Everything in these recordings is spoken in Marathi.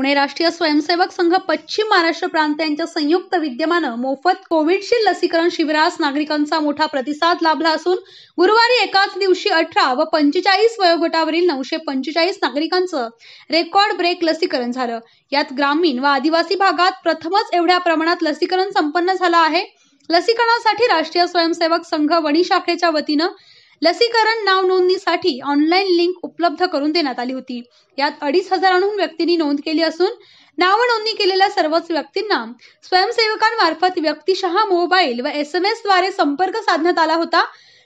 पुणे राष्ट्रीय स्वयंसेवक संघ पश्चिम महाराष्ट्र प्रांत यांच्या संयुक्त विद्यमानं मोफत कोविडशील्ड लसीकरण शिबिरास नागरिकांचा मोठा प्रतिसाद लाभला असून गुरुवारी एकाच दिवशी अठरा व पंचेचाळीस वयोगटावरील नऊशे पंचेचाळीस नागरिकांचं रेकॉर्ड ब्रेक लसीकरण झालं. यात ग्रामीण व आदिवासी भागात प्रथमच एवढ्या प्रमाणात लसीकरण संपन्न झालं आहे. लसीकरणासाठी राष्ट्रीय स्वयंसेवक संघ वणी शाखेच्या वतीनं लसीकरण नाव नोंदणीसाठी ऑनलाईन लिंक उपलब्ध करून देण्यात आली होती. यात अडीच हजारांहून व्यक्तींनी नोंद केली असून नाव नोंदणी केलेल्या सर्वच व्यक्तींना स्वयंसेवकांमार्फत व्यक्तिशः मोबाईल व एस एम एसद्वारे संपर्क साधण्यात आला होता.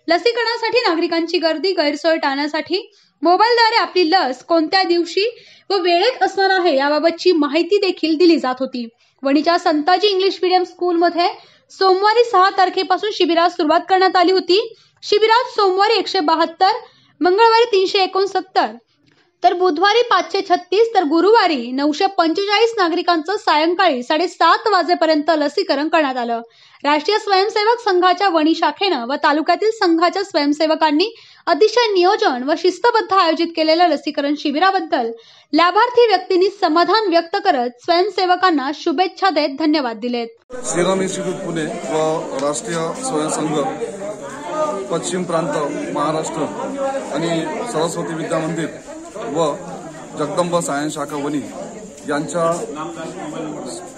लसीकरणासाठी नागरिकांची गर्दी गैरसोय टाळण्यासाठी मोबाईलद्वारे आपली लस कोणत्या दिवशी व वेळेत असणार आहे याबाबतची माहिती देखील दिली जात होती. वणीच्या संताजी इंग्लिश मीडियम स्कूलमध्ये सोमवारी सहा तारखेपासून शिबिरास सुरुवात करण्यात आली होती. शिबिरात सोमवारी एकशे बहात्तर मंगळवारी तीनशे एकोणसत्तर तर बुधवारी पाचशे छत्तीस तर गुरुवारी नऊशे पंचेचाळीस नागरिकांचं सायंकाळी साडेसात वाजेपर्यंत लसीकरण करण्यात आलं. राष्ट्रीय स्वयंसेवक संघाच्या वणी शाखेनं व तालुक्यातील संघाच्या स्वयंसेवकांनी अतिशय नियोजन व शिस्तबद्ध आयोजित केलेल्या लसीकरण शिबिराबद्दल लाभार्थी व्यक्तींनी समाधान व्यक्त करत स्वयंसेवकांना शुभेच्छा देत धन्यवाद दिलेत. श्रीराम इन्स्टिट्यूट पुणे व राष्ट्रीय स्वयंसंघ पश्चिम प्रांत महाराष्ट्र आणि सरस्वती विद्या मंदिर व जगदंबा सायन्स शाखा वनी यांच्या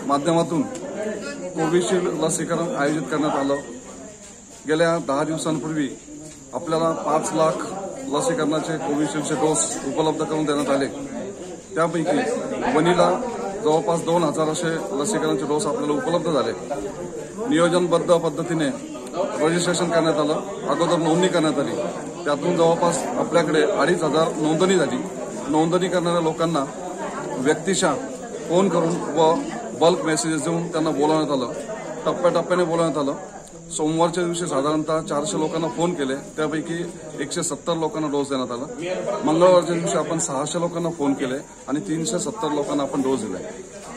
माध्यमातून कोविशिल्ड लसीकरण आयोजित करण्यात आलं. गेल्या दहा दिवसांपूर्वी आपल्याला पाच लाख लसीकरणाचे कोविशिल्डचे डोस उपलब्ध करून देण्यात आले. त्यापैकी वनीला जवळपास दोन हजार असे लसीकरणाचे डोस आपल्याला उपलब्ध झाले. नियोजनबद्ध पद्धतीने रजिस्ट्रेशन करण्यात आलं. अगोदर नोंदणी करण्यात आली. त्यातून जवळपास आपल्याकडे अडीच हजार नोंदणी झाली. नोंदणी करणाऱ्या लोकांना व्यक्तिशः फोन करून व बल्क मेसेजेस देऊन त्यांना बोलावण्यात आलं. टप्प्याटप्प्याने बोलावण्यात आलं. सोमवारच्या दिवशी साधारणतः चारशे लोकांना फोन केले. त्यापैकी एकशे सत्तर लोकांना डोस देण्यात आला. मंगळवारच्या दिवशी आपण सहाशे लोकांना फोन केले आणि तीनशे सत्तर लोकांना आपण डोस दिले.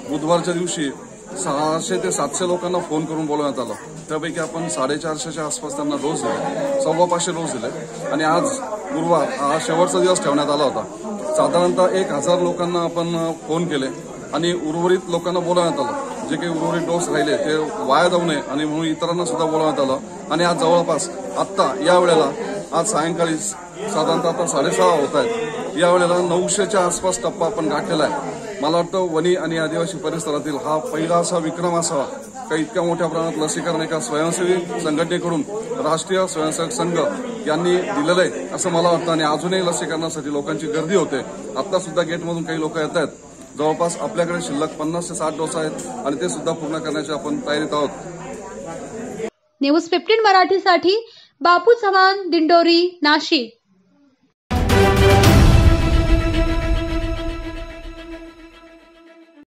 बुधवारच्या दिवशी सहाशे ते सातशे लोकांना फोन करून बोलवण्यात आलं. त्यापैकी आपण साडेचारशेच्या आसपास त्यांना डोस दिले. सव्वा पाचशे डोस दिले. आणि आज गुरुवार हा शेवटचा दिवस ठेवण्यात आला होता. साधारणतः एक हजार लोकांना आपण फोन केले आणि उर्वरित लोकांना बोलवण्यात आलं. जे काही उर्वरित डोस राहिले ते वाया जाऊ नये आणि म्हणून इतरांना सुद्धा बोलवण्यात आलं. आणि आज जवळपास आत्ता या वेळेला आज सायंकाळी साधारणतः आता साडेसहा होत आहेत. या वेळेला नऊशेच्या आसपास टप्पा आपण गाठलेला आहे. मला वाटतं वनी आणि आदिवासी परिसरातील हा पहिला असा विक्रम असावा का इतक्या मोठ्या प्रमाणात लसीकरण एका स्वयंसेवी संघटनेकडून राष्ट्रीय स्वयंसेवक संघ यांनी दिलेलं आहे असं मला वाटतं आणि अजूनही लसीकरणासाठी लोकांची गर्दी होते. आता सुद्धा गेटमधून काही लोक येत आहेत. जवळपास आपल्याकडे शिल्लक पन्नास ते साठ डोस आहेत आणि ते सुद्धा पूर्ण करण्याची आपण तयारीत आहोत. न्यूज फिफ्टीन मराठीसाठी बापू चव्हाण दिंडोरी नाशिक.